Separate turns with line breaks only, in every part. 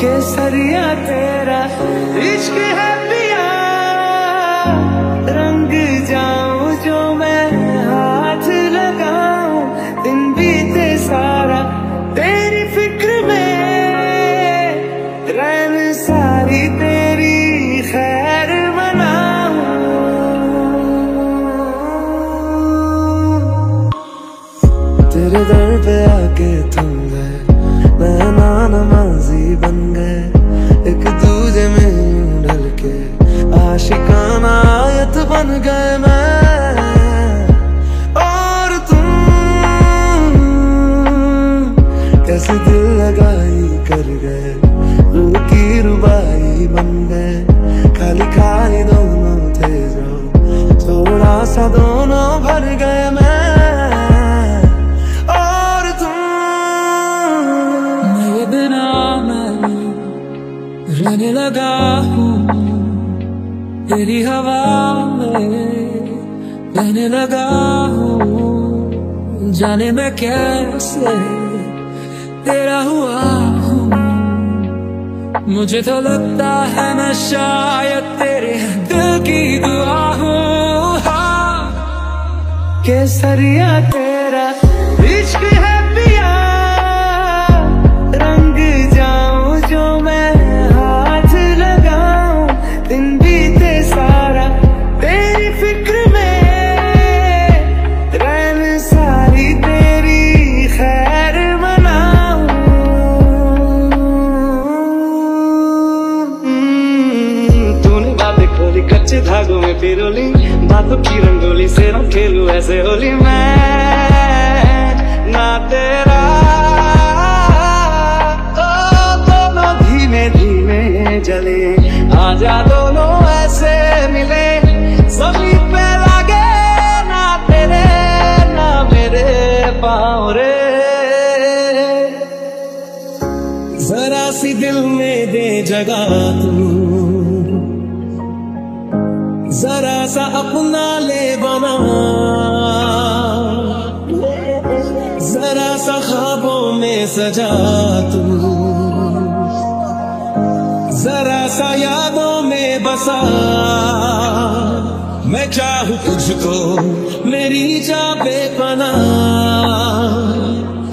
केसरिया तेरा इश्क है पिया। रंग जाऊँ जो मैं हाथ लगाऊँ, दिन बीते सारा तेरी फ़िक्र में। रैन सारी तेरी खैर बनाऊँ तेरे दर पे आके तुम कैसे दिल लगाई कर गए। रूह रुबाई बन गए खाली खाली दोनों थे जो। थोड़ा सा दोनों भर गए मैं। और तुम।
बिना मैं रहने लगा हूँ। तेरी हवा में रहने लगा हूँ। जाने मैं कैसे तेरा हुआ हूँ। मुझे तो लगता है मैं शायद तेरे दिल की दुआ हूँ। हाँ।
केसरिया तेरा में बातों की रंगोली से ना खेलू ऐसे होली मैं। ना तेरा दोनों धीमे धीमे जले। आजा दोनों ऐसे मिले, सभी पे लगे, ना तेरे, ना मेरे पाँव रे। जरा सी दिल में दे जगह तू। सा अपना ले बना। जरा सा ख्वाबों में सजा तू। जरा सा यादों में बसा। मैं चाहूँ तुझको मेरी जा बेपना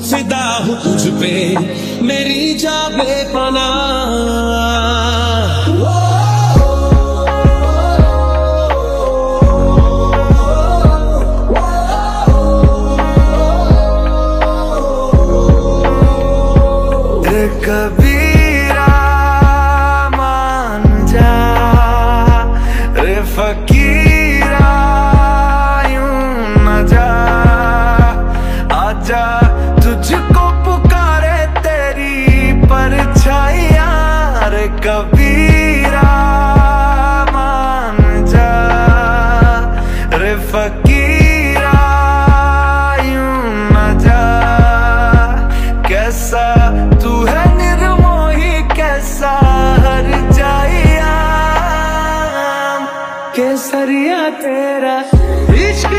फिदा हूँ तुझ पे मेरी जा बेपना कबीरा मान जा। रे फकीरा जा। आजा तुझको पुकारे तेरी परछाइयाँ। रे कबीरा केसरिया तेरा इश्क